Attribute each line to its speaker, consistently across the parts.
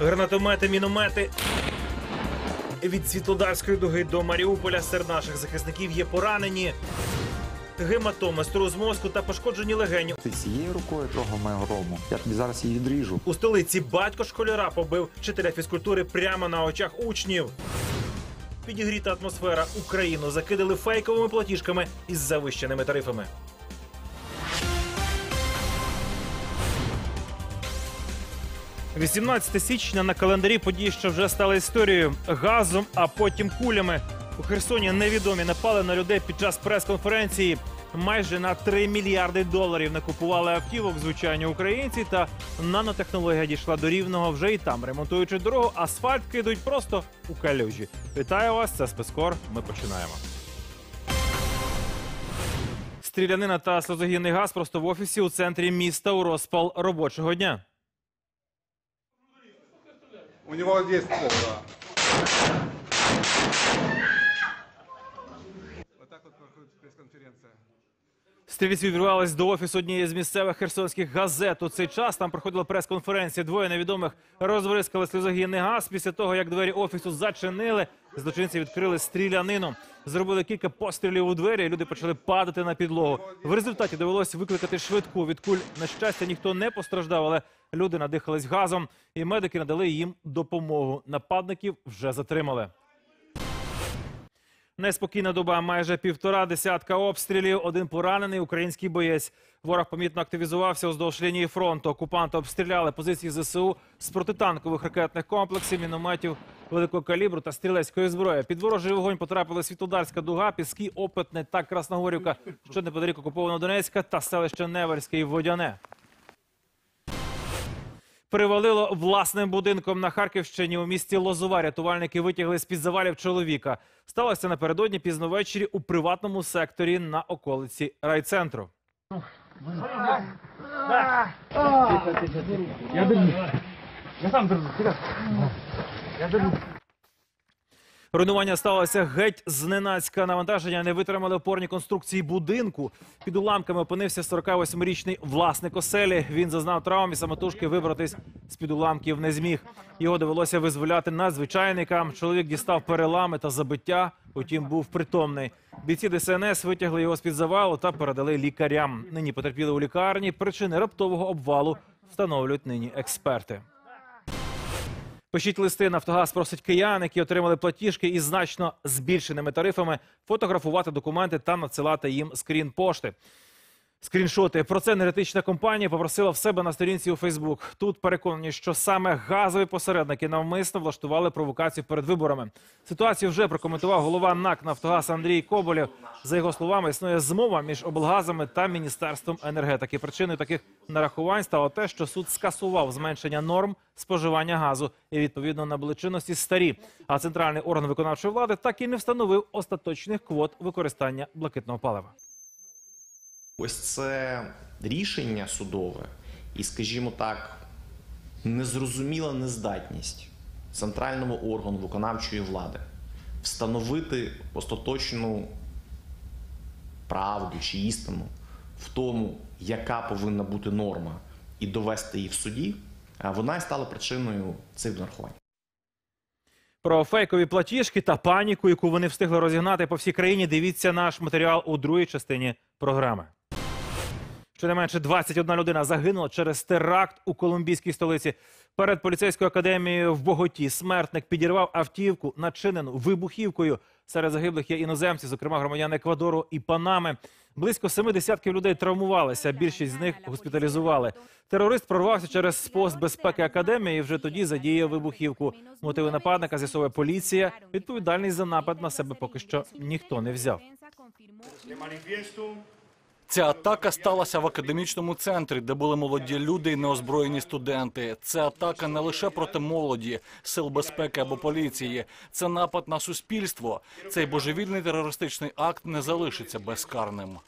Speaker 1: Гранатомети, міномети. Від Світлодарської дуги до Маріуполя серед наших захисників є поранені. Гематоми, струс мозку та пошкоджені легені.
Speaker 2: Ти цією рукою трогав мою рому. Я тобі зараз її відріжу.
Speaker 1: У столиці батько школяра побив вчителя фізкультури прямо на очах учнів. Підігріта атмосфера Україну закидали фейковими платіжками із завищеними тарифами. – 18 січня на календарі події, що вже стали історією газом, а потім кулями. У Херсоні невідомі напали на людей під час прес-конференції. Майже на 3 мільярди доларів накупували автівок звичайні українці. Та нанотехнологія дійшла до рівного вже і там, ремонтуючи дорогу, асфальт кидають просто у калюжі. Вітаю вас, це спецкор. Ми починаємо. Стрілянина та сльозогінний газ просто в офісі у центрі міста у розпал робочого дня.
Speaker 3: У него есть пол, да. Вот так вот проходит пресс-конференция.
Speaker 1: Стрільці вірвались до офісу однієї з місцевих херсонських газет. У цей час там проходила прес-конференція. Двоє невідомих розбризкали сльозогінний газ. Після того, як двері офісу зачинили, злочинці відкрили стрілянину. Зробили кілька пострілів у двері. Люди почали падати на підлогу. В результаті довелося викликати швидку. Від куль на щастя ніхто не постраждав, але люди надихались газом, і медики надали їм допомогу. Нападників вже затримали. Неспокійна доба, майже півтора десятка обстрілів. Один поранений український боєць. Ворог помітно активізувався уздовж лінії фронту. Окупанти обстріляли позиції ЗСУ з протитанкових ракетних комплексів, мінометів великого калібру та стрілецької зброї. Під ворожий вогонь потрапили Світлодарська дуга, Піски, Опитне та Красногорівка, що неподалік окупованого Донецька та селище Неверське і Водяне. Перевалило власним будинком на Харківщині у місті Лозова. Рятувальники витягли з під завалів чоловіка. Сталося напередодні пізно ввечері у приватному секторі на околиці райцентру. Руйнування сталося геть зненацька. Навантаження не витримали опорні конструкції будинку. Під уламками опинився 48-річний власник оселі. Він зазнав травм і самотужки вибратись з під уламків не зміг. Його довелося визволяти надзвичайникам. Чоловік дістав перелами та забиття, утім був притомний. Бійці ДСНС витягли його з під завалу та передали лікарям. Нині потерпіли у лікарні. Причини раптового обвалу встановлюють нині експерти. Пишіть листи. Нафтогаз просить киян, які отримали платіжки із значно збільшеними тарифами, фотографувати документи та надсилати їм скрін пошти. Скріншоти про це енергетична компанія попросила в себе на сторінці у Фейсбук. Тут переконані, що саме газові посередники навмисно влаштували провокацію перед виборами. Ситуацію вже прокоментував голова НАК Нафтогаз Андрій Коболєв. За його словами, існує змова між облгазами та міністерством енергетики. Причиною таких нарахувань стало те, що суд скасував зменшення норм споживання газу і відповідно набули чинності старі. А центральний орган виконавчої влади так і не встановив остаточних квот використання блакитного палива.
Speaker 4: Ось це рішення судове і, скажімо так, незрозуміла нездатність центрального органу виконавчої влади встановити остаточну правду чи істину в тому, яка повинна бути норма, і довести її в суді, вона і стала причиною цих нарахувань.
Speaker 1: Про фейкові платіжки та паніку, яку вони встигли розігнати по всій країні. Дивіться наш матеріал у другій частині програми. Щонайменше 21 людина загинула через теракт у колумбійській столиці. Перед поліцейською академією в Боготі смертник підірвав автівку, начинену вибухівкою. Серед загиблих є іноземці, зокрема громадяни Еквадору і Панами. Близько семи десятків людей травмувалися. Більшість з них госпіталізували. Терорист прорвався через пост безпеки академії. і Вже тоді задіяв вибухівку. Мотиви нападника з'ясовує поліція. Відповідальність за напад на себе поки що ніхто не взяв.
Speaker 5: Ця атака сталася в академічному центрі, де були молоді люди і неозброєні студенти. Це атака не лише проти молоді, сил безпеки або поліції. Це напад на суспільство. Цей божевільний терористичний акт не залишиться безкарним.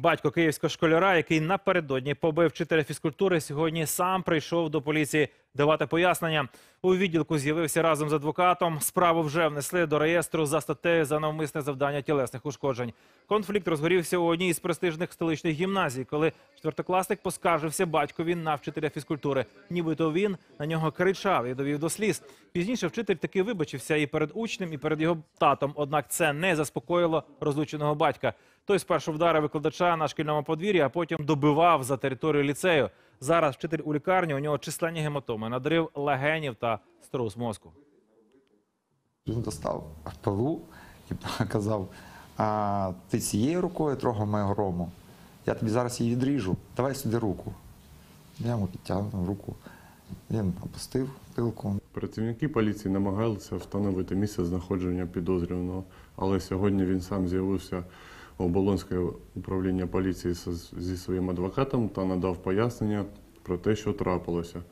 Speaker 1: Батько київського школяра, який напередодні побив вчителя фізкультури, сьогодні сам прийшов до поліції давати пояснення. У відділку з'явився разом з адвокатом. Справу вже внесли до реєстру за статтею за навмисне завдання тілесних ушкоджень. Конфлікт розгорівся у одній із престижних столичних гімназій, коли четвертокласник поскаржився батькові на вчителя фізкультури. Нібито він на нього кричав і довів до сліз. Пізніше вчитель таки вибачився і перед учнем, і перед його татом. Однак це не заспокоїло розлученого батька. Той спершу вдарив викладача на шкільному подвір'ї, а потім добивав за територію ліцею. Зараз вчитель у лікарні, у нього численні гематоми, надрив легенів та струс мозку.
Speaker 2: Він достав пилу і казав: а ти цією рукою трогав мою грому, я тобі зараз її відріжу. Давай сюди руку. Я йому підтягнув руку. Він опустив пилку.
Speaker 6: Працівники поліції намагалися встановити місце знаходження підозрюваного, але сьогодні він сам з'явився Оболонське управління поліції зі своїм адвокатом та надав пояснення про те, що трапилося.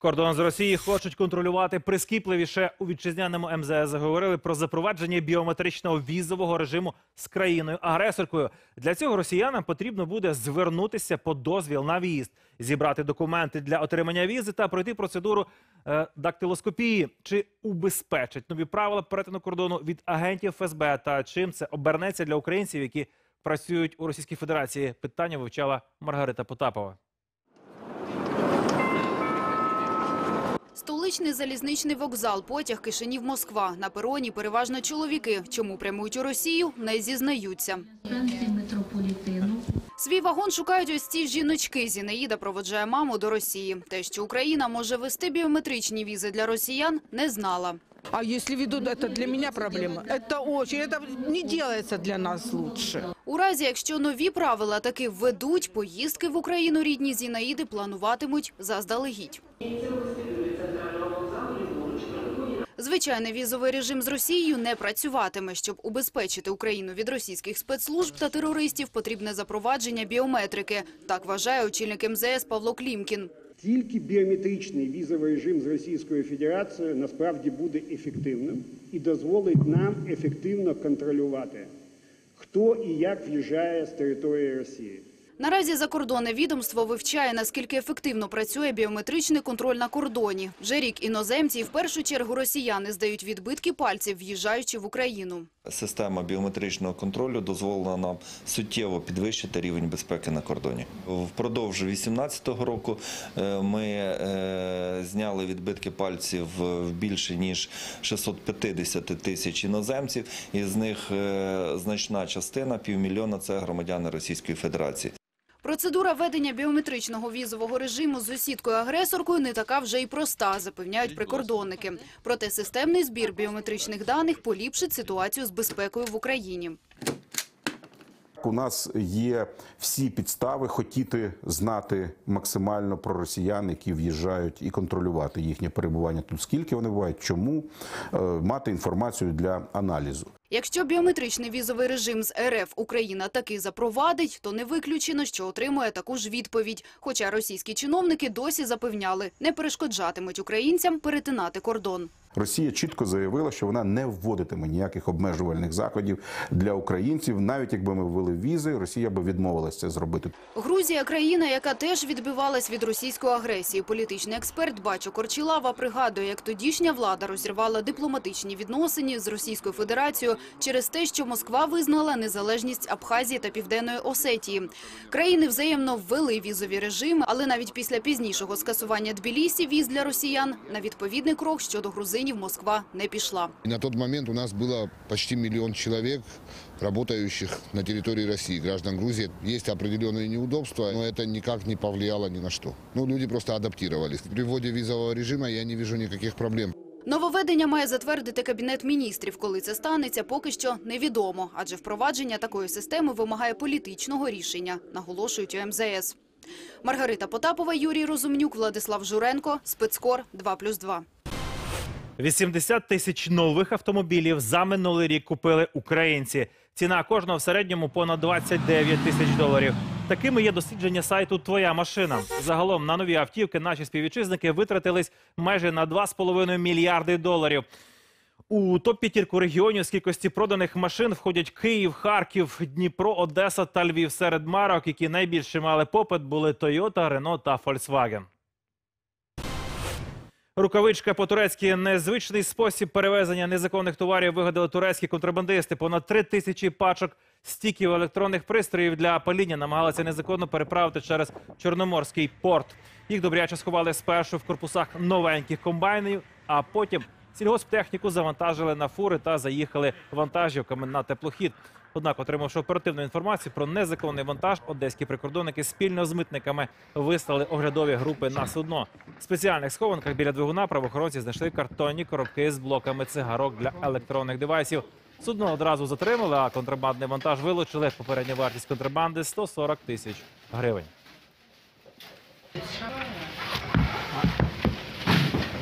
Speaker 1: Кордон з Росії хочуть контролювати прискіпливіше. У вітчизняному МЗС заговорили про запровадження біометричного візового режиму з країною-агресоркою. Для цього росіянам потрібно буде звернутися по дозвіл на в'їзд, зібрати документи для отримання візи та пройти процедуру е, дактилоскопії. Чи убезпечать нові правила перетину кордону від агентів ФСБ та чим це обернеться для українців, які працюють у Російській Федерації? Питання вивчала Маргарита Потапова.
Speaker 7: Столичний залізничний вокзал, потяг Кишинів Москва. На пероні переважно чоловіки. Чому прямують у Росію, не зізнаються.
Speaker 8: станції метрополітену.
Speaker 7: Свій вагон шукають ось ці жіночки. Зінаїда проводжає маму до Росії. Те, що Україна може вести біометричні візи для росіян, не знала.
Speaker 9: А если ведут, это для меня проблема. Это очень, это не делается для нас лучше.
Speaker 7: У разі, якщо нові правила таки введуть, поїздки в Україну рідні Зінаїди плануватимуть заздалегідь. Звичайний візовий режим з Росією не працюватиме. Щоб убезпечити Україну від російських спецслужб та терористів, потрібне запровадження біометрики. Так вважає очільник МЗС Павло Клімкін.
Speaker 10: Тільки біометричний візовий режим з Російською Федерацією насправді буде ефективним і дозволить нам ефективно контролювати, хто і як в'їжджає з території Росії.
Speaker 7: Наразі закордонне відомство вивчає, наскільки ефективно працює біометричний контроль на кордоні. Вже рік іноземці і в першу чергу росіяни здають відбитки пальців, в'їжджаючи в Україну.
Speaker 11: Система біометричного контролю дозволила нам суттєво підвищити рівень безпеки на кордоні. Впродовж 2018 року е, ми е, зняли відбитки пальців в більше ніж 650 тисяч іноземців, із них е, значна частина півмільйона це громадяни Російської Федерації.
Speaker 7: Процедура ведення біометричного візового режиму з сусідкою-агресоркою не така вже й проста, запевняють прикордонники. Проте системний збір біометричних даних поліпшить ситуацію з безпекою в Україні.
Speaker 12: У нас є всі підстави хотіти знати максимально про росіян, які в'їжджають, і контролювати їхнє перебування тут. Скільки вони бувають, чому е, мати інформацію для аналізу.
Speaker 7: Якщо біометричний візовий режим з РФ Україна таки запровадить, то не виключено, що отримує таку ж відповідь. Хоча російські чиновники досі запевняли, не перешкоджатимуть українцям перетинати кордон.
Speaker 12: Росія чітко заявила, що вона не вводитиме ніяких обмежувальних заходів для українців. Навіть якби ми ввели візи, Росія би відмовилася зробити.
Speaker 7: Грузія – країна, яка теж відбивалась від російської агресії. Політичний експерт Бачо Корчілава пригадує, як тодішня влада розірвала дипломатичні відносини з Російською Федерацією через те, що Москва визнала незалежність Абхазії та Південної Осетії. Країни взаємно ввели візові режими, але навіть після пізнішого скасування Тбілісі віз для росіян на відповідний крок щодо грузинів Москва не пішла.
Speaker 13: На тот момент у нас было почти миллион человек, работающих на территории России, граждан Грузии. Есть определенные неудобства, но это никак не повлияло ни на что. Ну, люди просто адаптировались. При вводе визового режима я не вижу никаких проблем.
Speaker 7: Нововведення має затвердити Кабінет міністрів. Коли це станеться, поки що невідомо, адже впровадження такої системи вимагає політичного рішення, наголошують у МЗС. Маргарита Потапова, Юрій Розумнюк, Владислав Журенко, Спецкор 2+,2.
Speaker 1: 80 тисяч нових автомобілів за минулий рік купили українці. Ціна кожного в середньому понад 29 тисяч доларів. Такими є дослідження сайту Твоя машина. Загалом на нові автівки наші співвітчизники витратились майже на 2,5 мільярди доларів. У топ-п'ятірку регіонів з кількості проданих машин входять Київ, Харків, Дніпро, Одеса та Львів. Серед марок, які найбільше мали попит, були Toyota, Renault та Volkswagen. Рукавичка по-турецьки незвичний спосіб перевезення незаконних товарів вигадали турецькі контрабандисти. Понад три тисячі пачок стіків електронних пристроїв для паління намагалися незаконно переправити через Чорноморський порт. Їх добряче сховали спершу в корпусах новеньких комбайнів, а потім сільгосптехніку завантажили на фури та заїхали вантажівками на теплохід. Однак, отримавши оперативну інформацію про незаконний вантаж, одеські прикордонники спільно з митниками вислали оглядові групи на судно. В спеціальних схованках біля двигуна правоохоронці знайшли картонні коробки з блоками цигарок для електронних девайсів. Судно одразу затримали, а контрабандний вантаж вилучили. Попередня вартість контрабанди 140 тисяч гривень.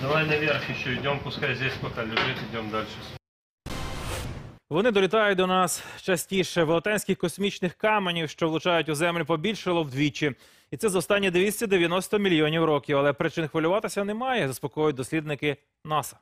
Speaker 14: Давай наверх еще идем, пускай здесь пока лежит, идем дальше.
Speaker 1: Вони долітають до нас частіше. Велетенських космічних каменів, що влучають у землю, побільшало вдвічі. І це за останні 290 мільйонів років. Але причин хвилюватися немає, заспокоюють дослідники НАСА.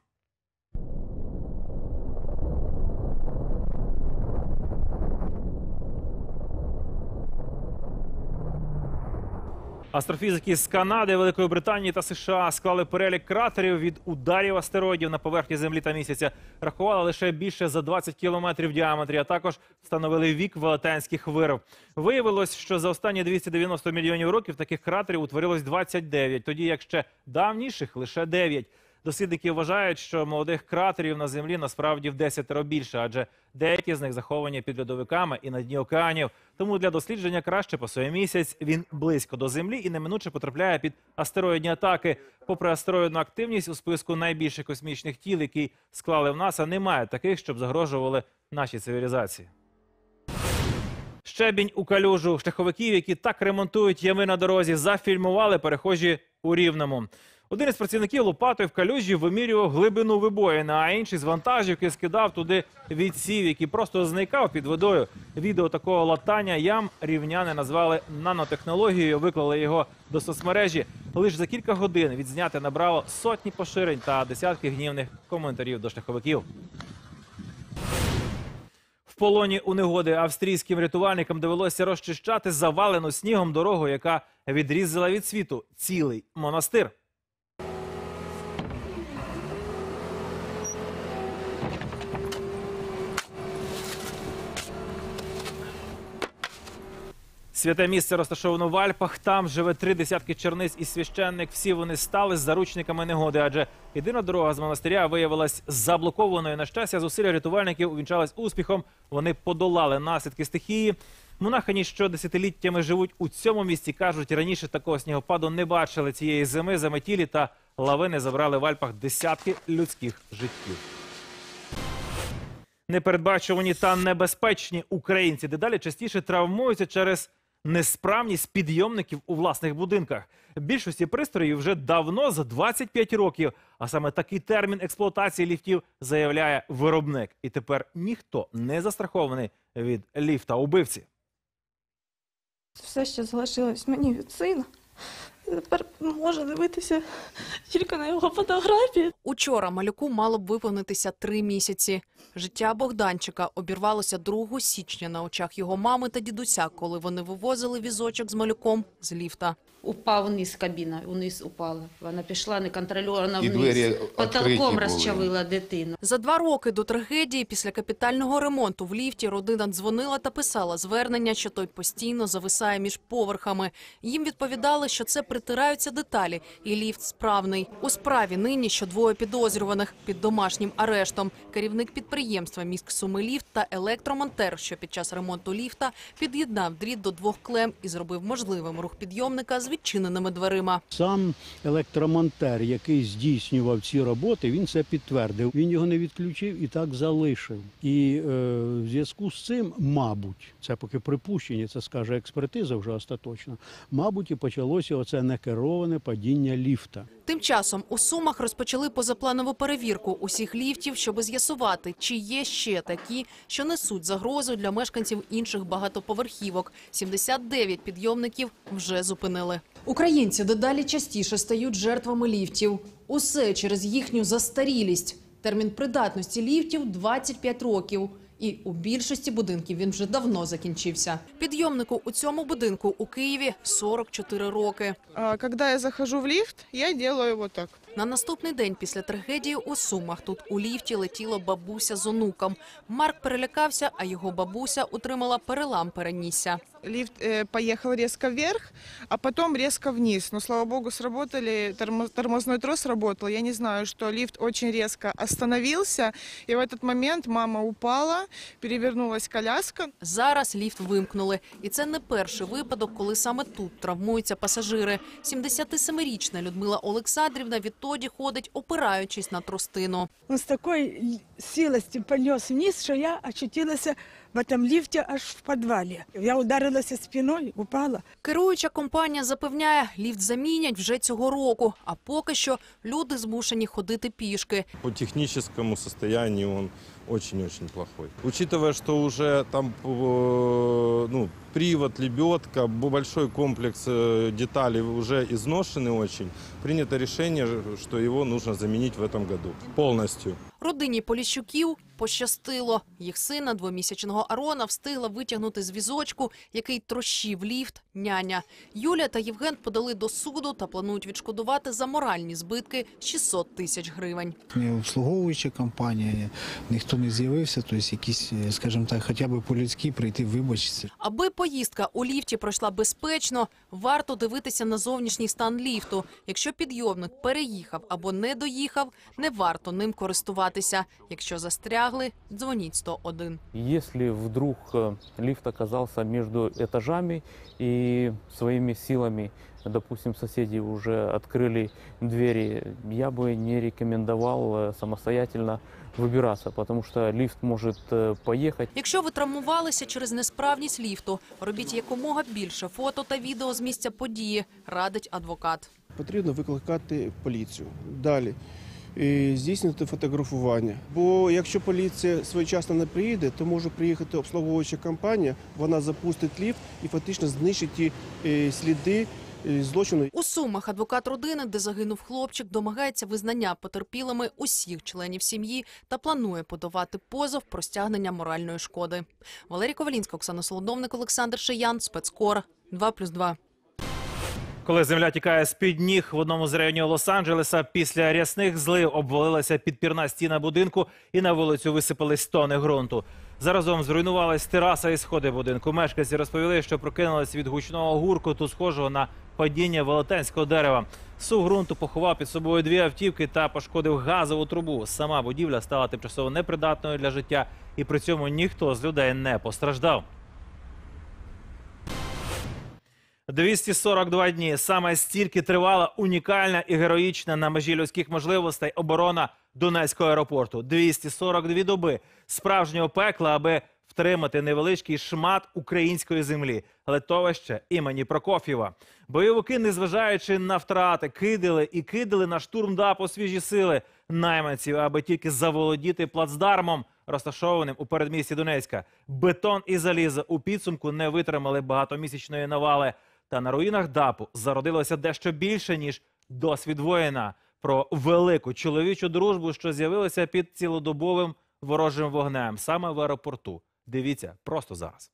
Speaker 1: Астрофізики з Канади, Великої Британії та США склали перелік кратерів від ударів астероїдів на поверхні Землі та місяця. Рахували лише більше за 20 кілометрів в діаметрі, а також встановили вік велетенських вирв. Виявилось, що за останні 290 мільйонів років таких кратерів утворилось 29, тоді як ще давніших лише 9. Дослідники вважають, що молодих кратерів на землі насправді в десятеро більше, адже деякі з них заховані під льодовиками і на дні океанів. Тому для дослідження краще пасує місяць. Він близько до землі і неминуче потрапляє під астероїдні атаки. Попри астероїдну активність у списку найбільших космічних тіл, який склали в НАСА, немає таких, щоб загрожували нашій цивілізації. Щебінь у калюжу шляховиків, які так ремонтують ями на дорозі, зафільмували перехожі у Рівному. Один із працівників лопатою в калюжі вимірював глибину вибоїни, а інший з вантажівки скидав туди відсів, який просто зникав під водою. Відео такого латання ям рівняни назвали нанотехнологією, виклали його до соцмережі. Лише за кілька годин відзняти набрало сотні поширень та десятки гнівних коментарів до шляховиків. В полоні у негоди австрійським рятувальникам довелося розчищати завалену снігом дорогу, яка відрізала від світу цілий монастир. Святе місце розташовано в Альпах. Там живе три десятки черниць і священник. Всі вони стали заручниками негоди, адже єдина дорога з монастиря виявилась заблокованою. На щастя, зусилля рятувальників увінчались успіхом. Вони подолали наслідки стихії. Монахині, що десятиліттями живуть у цьому місті, кажуть, раніше такого снігопаду не бачили цієї зими. Заметілі та лавини забрали в Альпах десятки людських життів. Непередбачувані та небезпечні українці дедалі частіше травмуються через несправність підйомників у власних будинках. Більшості пристроїв вже давно за 25 років. А саме такий термін експлуатації ліфтів заявляє виробник. І тепер ніхто не застрахований від ліфта убивці.
Speaker 15: Все, що залишилось мені від сина. Тепер можу дивитися тільки на його фотографії.
Speaker 16: Учора малюку мало б виповнитися три місяці. Життя Богданчика обірвалося 2 січня на очах його мами та дідуся, коли вони вивозили візочок з малюком з ліфта.
Speaker 17: Упав вниз кабіна, вниз упала. Вона пішла неконтрольовано
Speaker 18: І
Speaker 17: вниз.
Speaker 18: двері
Speaker 17: Потолком
Speaker 18: були.
Speaker 17: розчавила дитину.
Speaker 16: За два роки до трагедії після капітального ремонту в ліфті родина дзвонила та писала звернення, що той постійно зависає між поверхами. Їм відповідали, що це притираються деталі, і ліфт справний. У справі нині що двоє підозрюваних під домашнім арештом. Керівник підприємства міськ Сумиліфт та електромонтер, що під час ремонту ліфта під'єднав дріт до двох клем і зробив можливим рух підйомника з відчиненими дверима.
Speaker 19: Сам електромонтер, який здійснював ці роботи, він це підтвердив. Він його не відключив і так залишив. І е, в зв'язку з цим, мабуть, це поки припущення, це скаже експертиза вже остаточно. Мабуть, і почалося оце некероване падіння ліфта.
Speaker 16: Тим часом у Сумах розпочали позапланову перевірку усіх ліфтів, щоб з'ясувати, чи є ще такі, що несуть загрозу для мешканців інших багатоповерхівок. 79 підйомників вже зупинили. Українці дедалі частіше стають жертвами ліфтів. Усе через їхню застарілість. Термін придатності ліфтів 25 років. І у більшості будинків він вже давно закінчився. Підйомнику у цьому будинку у Києві 44 роки.
Speaker 15: Коли я захожу в ліфт, я роблю ось так.
Speaker 16: На наступний день після трагедії у Сумах тут у ліфті летіла бабуся з онуком. Марк перелякався, а його бабуся утримала перелам перенісся.
Speaker 15: Лифт э, поехал резко вверх, а потом резко вниз. Но, слава богу, сработали, тормоз- тормозной трос сработал. Я не знаю, что лифт очень резко остановился. И в этот момент мама упала, перевернулась коляска.
Speaker 16: Зараз ліфт вимкнули. І це не перший випадок, коли саме тут травмуються пасажири. 77-річна Людмила Олександрівна відтоді ходить, опираючись на тростину.
Speaker 18: Он с такой силостью понес вниз, что я очутилась в этом лифте аж в подвале. Я ударилась спиной, упала.
Speaker 16: Керуюча компанія запевняє, ліфт замінять вже цього року. А поки що люди змушені ходити пішки.
Speaker 20: По техническому состоянию он очень-очень плохой. Учитывая, что уже там э, ну, привод, лебедка, б- большой комплекс э, деталей уже изношены очень, принято решение, что его нужно заменить в этом году полностью.
Speaker 16: Родині Поліщуків пощастило. Їх сина, двомісячного Арона, встигла витягнути з візочку, який трощив ліфт няня. Юля та Євген подали до суду та планують відшкодувати за моральні збитки 600 тисяч гривень.
Speaker 21: Не обслуговуюча компанія, ніхто не з'явився, тобто якісь, е, скажімо так, хоча б по-людськи прийти вибачитися.
Speaker 16: Аби поїздка у ліфті пройшла безпечно, варто дивитися на зовнішній стан ліфту. Якщо підйомник переїхав або не доїхав, не варто ним користуватися. Якщо застрягли, дзвоніть 101.
Speaker 22: Якщо вдруг ліфт оказався між етажами і своїми силами, допустим, соседи уже открыли двери, я бы не рекомендовал э, самостоятельно выбираться, потому что лифт может э, поехать.
Speaker 16: Якщо ви травмувалися через несправність ліфту, робіть якомога більше фото та відео з місця події, радить адвокат.
Speaker 23: потрібно викликати поліцію. Далі е, здійснювати фотографування. Бо якщо поліція своєчасно не приїде, то може приїхати обслуговуюча компанія, вона запустить ліфт і фактично знищить ті е, сліди е, злочину.
Speaker 16: У Сумах адвокат родини, де загинув хлопчик, домагається визнання потерпілими усіх членів сім'ї та планує подавати позов про стягнення моральної шкоди. Валерій Ковалінська, Оксана Солодовник, Олександр Шиян, Спецкор 2+,2.
Speaker 1: Коли земля тікає з-під ніг в одному з районів Лос-Анджелеса, після рясних злив обвалилася підпірна стіна будинку і на вулицю висипались тони ґрунту. Заразом зруйнувалась тераса і сходи будинку. Мешканці розповіли, що прокинулись від гучного гуркоту, схожого на падіння велетенського дерева. Сув ґрунту поховав під собою дві автівки та пошкодив газову трубу. Сама будівля стала тимчасово непридатною для життя, і при цьому ніхто з людей не постраждав. 242 дні. Саме стільки тривала унікальна і героїчна на межі людських можливостей оборона Донецького аеропорту. 242 доби справжнього пекла, аби втримати невеличкий шмат української землі, литовище імені Прокоф'єва. Бойовики, незважаючи на втрати, кидали і кидали на штурм ДАПу свіжі сили найманців, аби тільки заволодіти плацдармом, розташованим у передмісті Донецька. Бетон і залізо у підсумку не витримали багатомісячної навали. Та на руїнах ДАПу зародилося дещо більше ніж досвід воїна про велику чоловічу дружбу, що з'явилася під цілодобовим ворожим вогнем саме в аеропорту. Дивіться просто зараз.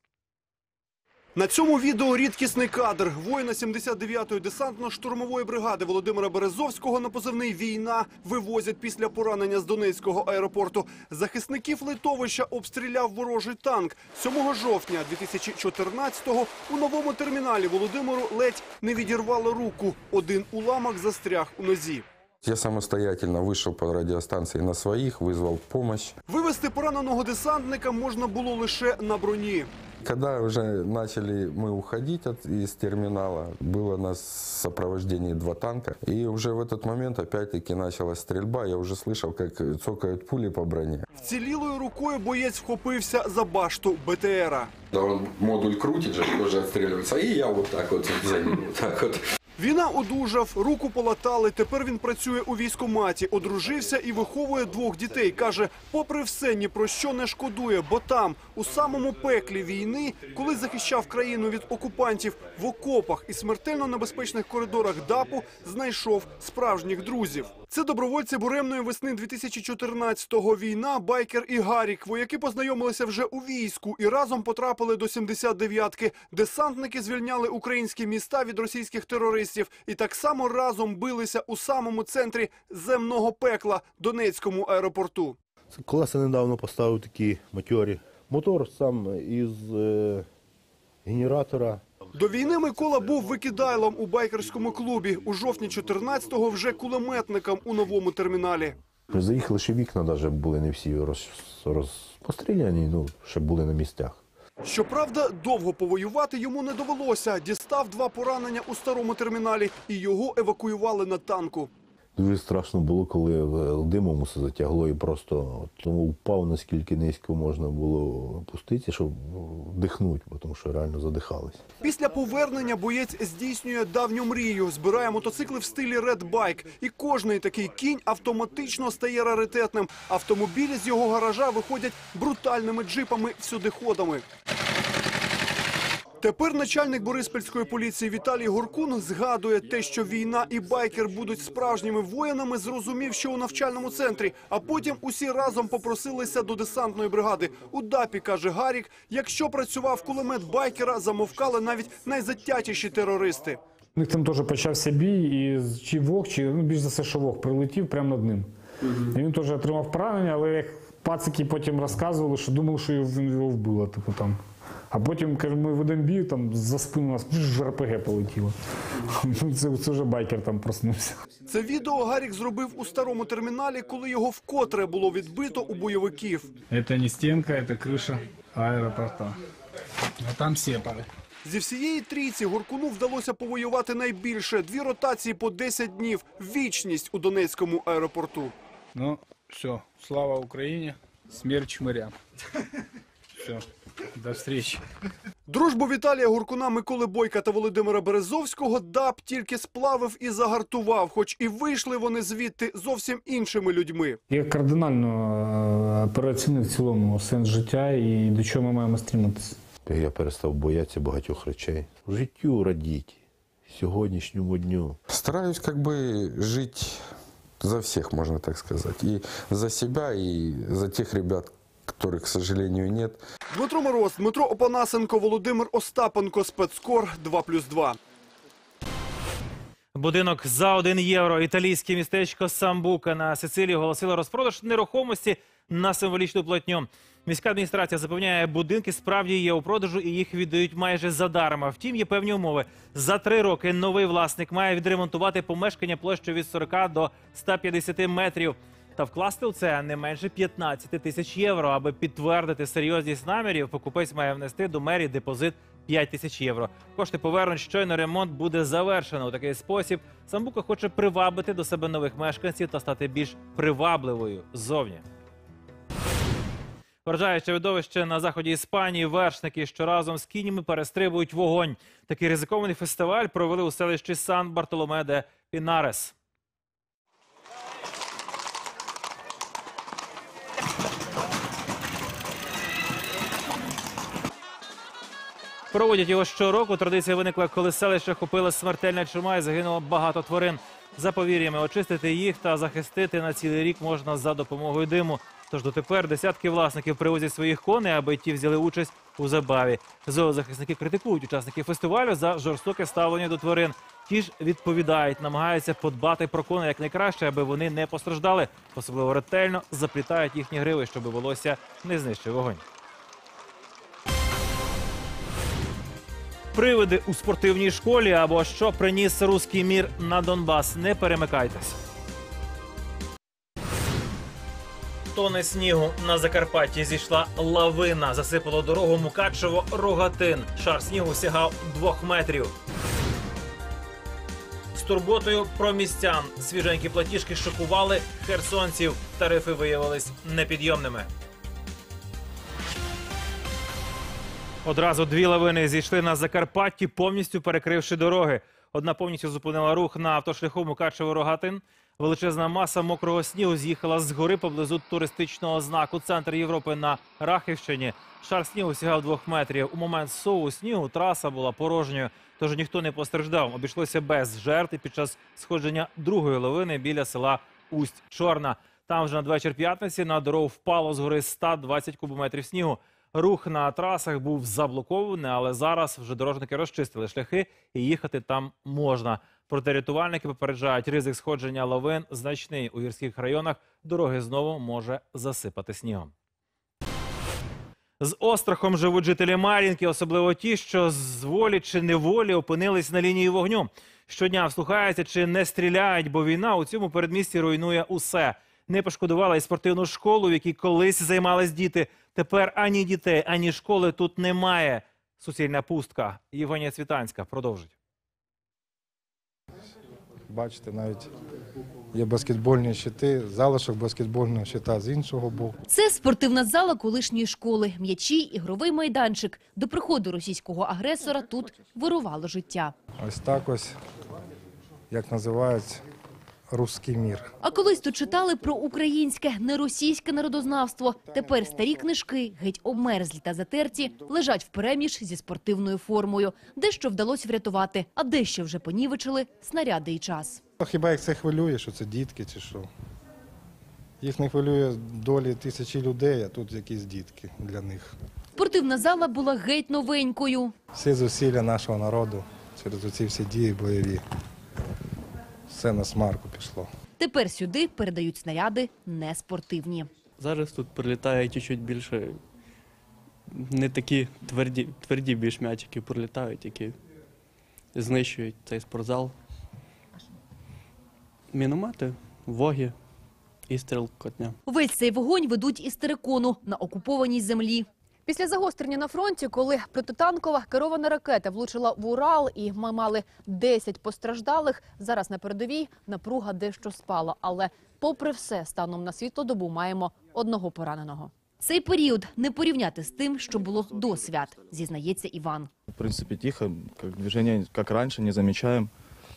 Speaker 24: На цьому відео рідкісний кадр. Воїна 79-ї десантно-штурмової бригади Володимира Березовського на позивний «Війна» вивозять після поранення з Донецького аеропорту. Захисників литовища обстріляв ворожий танк. 7 жовтня 2014-го у новому терміналі Володимиру ледь не відірвало руку. Один уламок застряг у нозі.
Speaker 25: Я самостоятельно вышел по радиостанции на своих, вызвал помощь.
Speaker 24: Вивезти пораненого десантника можна було лише на броні.
Speaker 25: Когда уже начали мы уходить от, из терминала, было нас в сопровождении два танка. И уже в этот момент опять-таки началась стрельба. Я уже слышал, как цокают пули по броне.
Speaker 24: Вцілілою рукою боєць вхопився за башту БТРа.
Speaker 25: Да он модуль крутит же, тоже отстреливается. И я вот так вот за ним. Вот так вот.
Speaker 24: Війна одужав, руку полатали. Тепер він працює у військоматі, одружився і виховує двох дітей. Каже, попри все, ні про що не шкодує, бо там, у самому пеклі війни, коли захищав країну від окупантів в окопах і смертельно небезпечних коридорах ДАПу, знайшов справжніх друзів. Це добровольці буремної весни 2014-го. Війна, байкер і Гарік. Вояки познайомилися вже у війську і разом потрапили до 79-ки. Десантники звільняли українські міста від російських терористів і так само разом билися у самому центрі земного пекла Донецькому аеропорту.
Speaker 26: Колеса недавно поставив такі матьорі. Мотор сам із е, генератора.
Speaker 24: До війни Микола був викидайлом у байкерському клубі. У жовтні 14-го вже кулеметником у новому терміналі.
Speaker 26: Заїхали, ще вікна навіть були не всі роз, розпостріляні, ну, ще були на місцях.
Speaker 24: Щоправда, довго повоювати йому не довелося. Дістав два поранення у старому терміналі і його евакуювали на танку.
Speaker 26: Дуже страшно було, коли димом усе затягло і просто от, ну, впав, наскільки низько можна було опуститися, щоб вдихнути, бо тому що реально задихались.
Speaker 24: Після повернення боєць здійснює давню мрію, збирає мотоцикли в стилі Bike. І кожний такий кінь автоматично стає раритетним. Автомобілі з його гаража виходять брутальними джипами всюдиходами. Тепер начальник Бориспільської поліції Віталій Горкун згадує те, що війна і байкер будуть справжніми воїнами, зрозумів, що у навчальному центрі. А потім усі разом попросилися до десантної бригади. У ДАПі, каже Гарік, якщо працював кулемет байкера, замовкали навіть найзатятіші терористи.
Speaker 27: У них там теж почався бій, і чи вог, чи ну більш за все, що вог прилетів прямо над ним. І він теж отримав поранення, але як пацики потім розказували, що думали, що його, його вбило. Типу там. А потім каже, ми ведемо бій, там за спину нас РПГ полетіло. Це, це вже байкер там проснувся.
Speaker 24: Це відео Гарік зробив у старому терміналі, коли його вкотре було відбито у бойовиків.
Speaker 27: Це не стінка, це криша аеропорта. А там сепари.
Speaker 24: Зі всієї трійці Горкуну вдалося повоювати найбільше. Дві ротації по 10 днів. Вічність у Донецькому аеропорту.
Speaker 27: Ну, все, слава Україні, смерть чмирям. Все, до встречи.
Speaker 24: Дружбу Віталія Гуркуна, Миколи Бойка та Володимира Березовського ДАП тільки сплавив і загартував, хоч і вийшли вони звідти зовсім іншими людьми.
Speaker 27: Я кардинально е, переоцінив в цілому сенс життя і до чого ми маємо стріматися.
Speaker 26: Я перестав боятися багатьох речей. Життю радіть, сьогоднішньому дню.
Speaker 25: Стараюсь как бы жить за всех, можно так сказать. И за себя, и за тех ребят, которых, к сожалению, нет.
Speaker 24: Дмитро Мороз, Дмитро Опанасенко, Володимир Остапенко, спецкор 2+,2.
Speaker 1: Будинок за 1 євро. Італійське містечко Самбука на Сицилії оголосило розпродаж нерухомості на символічну платню. Міська адміністрація запевняє, будинки справді є у продажу і їх віддають майже задарма. Втім, є певні умови. За три роки новий власник має відремонтувати помешкання площею від 40 до 150 метрів. Та вкласти у це не менше 15 тисяч євро. Аби підтвердити серйозність намірів, покупець має внести до мерії депозит 5 тисяч євро. Кошти повернуть, щойно ремонт буде завершено. У такий спосіб Самбука хоче привабити до себе нових мешканців та стати більш привабливою ззовні. Вражаюче видовище на заході Іспанії. Вершники, що разом з кінями перестрибують вогонь. Такий ризикований фестиваль провели у селищі Сан Бартоломе де Пінарес. Проводять його щороку. Традиція виникла, коли селище охопила смертельна чума і загинуло багато тварин. За повір'ями, очистити їх та захистити на цілий рік можна за допомогою диму. Тож дотепер десятки власників привозять своїх коней, аби ті взяли участь у забаві. Зоозахисники критикують учасників фестивалю за жорстоке ставлення до тварин. Ті ж відповідають, намагаються подбати про коней якнайкраще, аби вони не постраждали. Особливо ретельно заплітають їхні гриви, щоб волосся не знищив вогонь. Привиди у спортивній школі або що приніс руський мір на Донбас. Не перемикайтесь. Тони снігу на Закарпатті зійшла лавина. Засипало дорогу Мукачево Рогатин. Шар снігу сягав двох метрів. З турботою про містян свіженькі платіжки шокували херсонців. Тарифи виявились непідйомними. Одразу дві лавини зійшли на Закарпатті, повністю перекривши дороги. Одна повністю зупинила рух на автошляху Мукачево-Рогатин. Величезна маса мокрого снігу з'їхала з гори поблизу туристичного знаку Центр Європи на Рахівщині. Шар снігу сягав двох метрів. У момент сову снігу траса була порожньою, тож ніхто не постраждав. Обійшлося без жертв під час сходження другої лавини біля села Усть-Чорна. Там вже надвечір п'ятниці на дорогу впало з гори 120 кубометрів снігу. Рух на трасах був заблокований, але зараз вже дорожники розчистили шляхи і їхати там можна. Проте рятувальники попереджають, ризик сходження лавин значний у гірських районах. Дороги знову може засипати снігом. З острахом живуть жителі Мар'їнки, особливо ті, що з волі чи неволі опинились на лінії вогню. Щодня вслухаються чи не стріляють, бо війна у цьому передмісті руйнує усе. Не пошкодувала і спортивну школу, в якій колись займались діти. Тепер ані дітей, ані школи тут немає. Суцільна пустка. Євгенія Цвітанська продовжить.
Speaker 28: Бачите, навіть є баскетбольні щити, залишок баскетбольного щита з іншого боку.
Speaker 29: Це спортивна зала колишньої школи, м'ячі, ігровий майданчик. До приходу російського агресора тут вирувало життя.
Speaker 28: Ось так ось, як називають, русський мір.
Speaker 29: А колись тут читали про українське, не російське народознавство. Тепер старі книжки, геть обмерзлі та затерті, лежать впереміж зі спортивною формою. Дещо вдалося врятувати, а дещо вже понівечили снаряди і час.
Speaker 28: Хіба їх це хвилює, що це дітки чи що? Їх не хвилює долі тисячі людей, а тут якісь дітки для них.
Speaker 29: Спортивна зала була геть новенькою.
Speaker 28: Всі зусилля нашого народу через оці всі дії бойові. Все на смарку пішло.
Speaker 29: Тепер сюди передають снаряди не спортивні.
Speaker 30: Зараз тут прилітає чуть-чуть більше. Не такі тверді, тверді більш м'ячики прилітають, які знищують цей спортзал. Міномети, воги і стрілкотня.
Speaker 29: Весь цей вогонь ведуть із терикону на окупованій землі. Після загострення на фронті, коли протитанкова керована ракета влучила в Урал і ми мали 10 постраждалих, зараз на передовій напруга дещо спала. Але попри все, станом на світлодобу маємо одного пораненого. Цей період не порівняти з тим, що було до свят, зізнається Іван.
Speaker 31: В принципе, тихо, движение, как раньше, не замечаем.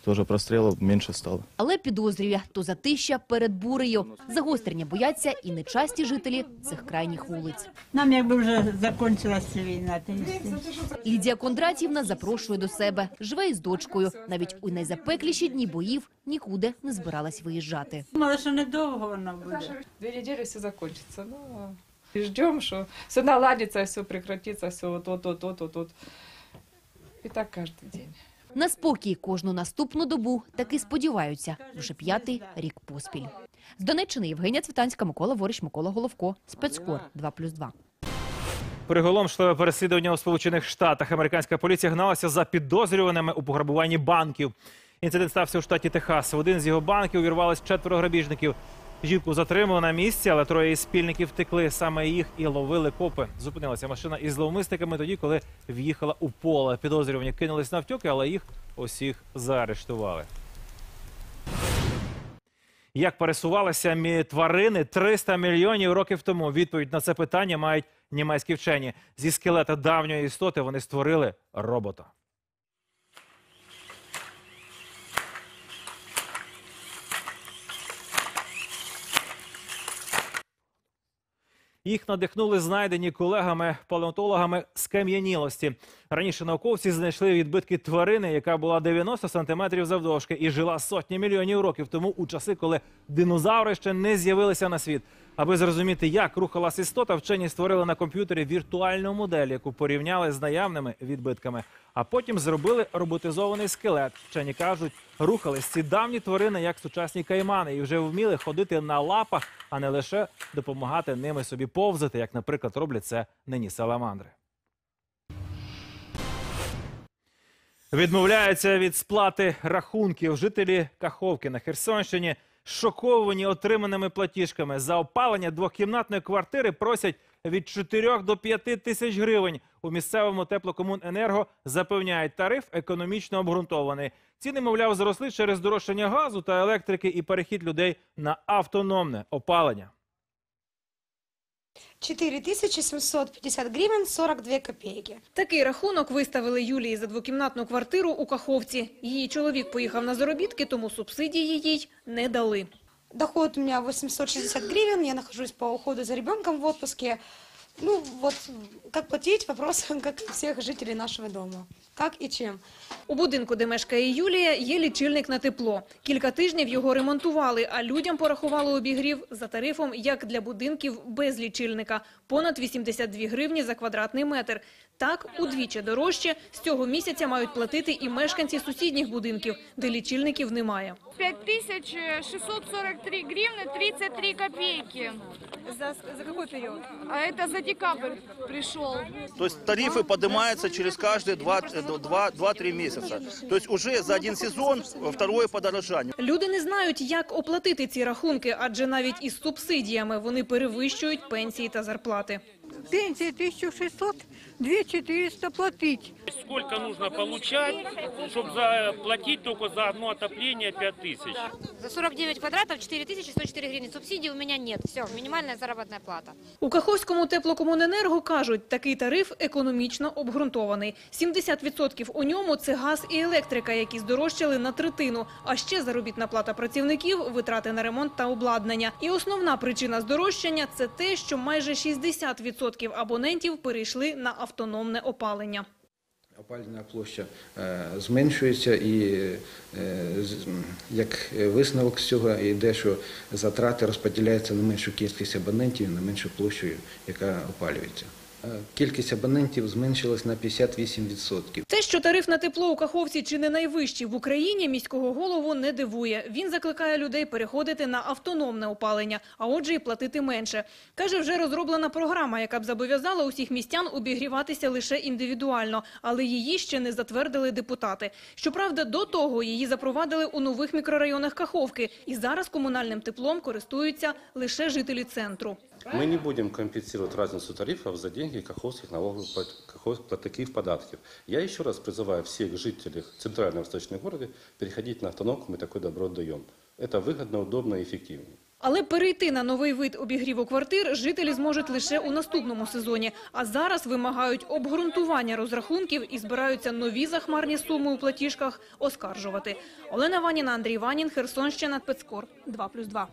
Speaker 31: Тоже прострелов меньше стало.
Speaker 29: Але підозрює, то затища перед бурею. Загострення бояться і нечасті жителі цих крайніх вулиць.
Speaker 32: Нам якби вже закінчилася війна, то.
Speaker 29: Лідія Кондратівна запрошує до себе. Живе із дочкою. Навіть у найзапекліші дні боїв нікуди не збиралась виїжджати.
Speaker 32: Думала, що недовго воно буде.
Speaker 33: Две недели все закончится. Ну, и ждем, что все наладится, все прекратится, все вот вот вот вот вот. И так каждый день.
Speaker 29: На спокій кожну наступну добу таки сподіваються вже п'ятий рік поспіль. З Донеччини Євгенія Цвітанська, Микола Ворич, Микола Головко. Спецкор 2+,2.
Speaker 1: Приголомшливе переслідування у Сполучених Штатах. Американська поліція гналася за підозрюваними у пограбуванні банків. Інцидент стався у штаті Техас. В один з його банків увірвалось четверо грабіжників. Жінку затримали на місці, але троє із спільників втекли. Саме їх і ловили копи. Зупинилася машина із зловмисниками тоді, коли в'їхала у поле. Підозрювані кинулись на втьоки, але їх усіх заарештували. Як пересувалися тварини 300 мільйонів років тому? Відповідь на це питання мають німецькі вчені. Зі скелета давньої істоти вони створили робота. Їх надихнули знайдені колегами палеонтологами скам'янілості. Раніше науковці знайшли відбитки тварини, яка була 90 сантиметрів завдовжки і жила сотні мільйонів років тому у часи, коли динозаври ще не з'явилися на світ. Аби зрозуміти, як рухалась істота, вчені створили на комп'ютері віртуальну модель, яку порівняли з наявними відбитками. А потім зробили роботизований скелет. Вчені кажуть, рухались ці давні тварини як сучасні каймани, і вже вміли ходити на лапах, а не лише допомагати ними собі повзати, як, наприклад, роблять це нині саламандри. Відмовляються від сплати рахунків. Жителі Каховки на Херсонщині шоковані отриманими платіжками. За опалення двохкімнатної квартири просять від 4 до 5 тисяч гривень. У місцевому теплокомуненерго запевняють, тариф економічно обґрунтований. Ціни, мовляв, зросли через дорожчання газу та електрики і перехід людей на автономне опалення.
Speaker 34: 4750 гривен 42 копійки.
Speaker 35: Такий рахунок виставили Юлії за двокімнатну квартиру у Каховці. Її чоловік поїхав на заробітки, тому субсидії їй не дали.
Speaker 34: Доход у меня 860 гривен, я нахожусь по уходу за ребенком в отпуске. Ну вот, как платить, вопрос, как у всех жителей нашего дома. Как и чем.
Speaker 35: У будинку, де мешкає Юлія, є лічильник на тепло. Кілька тижнів його ремонтували, а людям порахували обігрів за тарифом, як для будинків без лічильника – понад 82 гривні за квадратний метр. Так, удвічі дорожче з цього місяця мають платити і мешканці сусідніх будинків, де лічильників немає.
Speaker 36: 5643 гривны 33 копейки. За, за какой период? А это за декабрь пришел.
Speaker 31: То есть тарифы поднимаются через каждые 2-3 месяца. То есть уже за один сезон второе подорожание.
Speaker 35: Люди не знають, як оплатити ці рахунки, адже навіть із субсидіями вони перевищують пенсії та зарплати.
Speaker 37: Пенсія 1600, 2400 платить.
Speaker 38: Сколько нужно получать, чтобы заплатить только за одно отопление 5000?
Speaker 39: За 49 квадратов 4104 гривны. Субсидий у меня нет. Все, минимальная заработная плата.
Speaker 35: У Каховському теплокомуненерго кажуть, такий тариф економічно обґрунтований. 70% у ньому – це газ і електрика, які здорожчали на третину. А ще заробітна плата працівників, витрати на ремонт та обладнання. І основна причина здорожчання – це те, що майже 60% абонентів перейшли на автономне опалення.
Speaker 40: Опалення площа е, зменшується і е, як висновок з цього йде, що затрати розподіляються на меншу кількість абонентів, на меншу площу, яка опалюється. Е, Кількість абонентів зменшилась на 58%.
Speaker 35: Те, що тариф на тепло у Каховці чи не найвищий в Україні, міського голову не дивує. Він закликає людей переходити на автономне опалення, а отже і платити менше. Каже, вже розроблена програма, яка б зобов'язала усіх містян обігріватися лише індивідуально, але її ще не затвердили депутати. Щоправда, до того її запровадили у нових мікрорайонах Каховки, і зараз комунальним теплом користуються лише жителі центру
Speaker 41: Мы не будем компенсировать разницу тарифов за деньги каховских налоговых плат- каховских платников податков. Я еще раз призываю всех жителей центрального восточного города переходить на автономку, мы такое добро даем. Это выгодно, удобно и эффективно.
Speaker 35: Але перейти на новий вид обігріву квартир жителі зможуть лише у наступному сезоні. А зараз вимагають обґрунтування розрахунків і збираються нові захмарні суми у платіжках оскаржувати. Олена Ваніна, Андрій Ванін, Херсонщина, Спецкор. 2+,2.